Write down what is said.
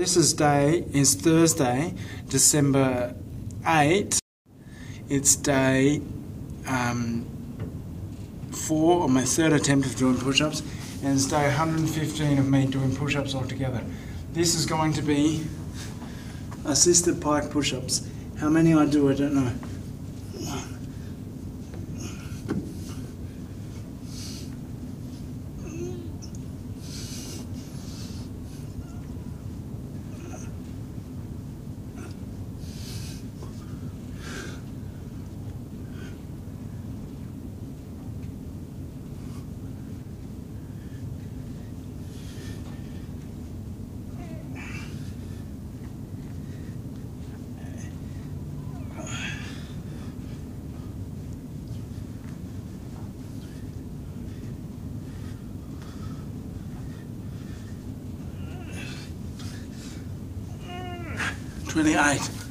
This is day is Thursday, December 8. It's day um, four of my third attempt of doing push-ups, and it's day 115 of me doing push-ups altogether. This is going to be assisted pike push-ups. How many I do, I don't know. Twenty-eight.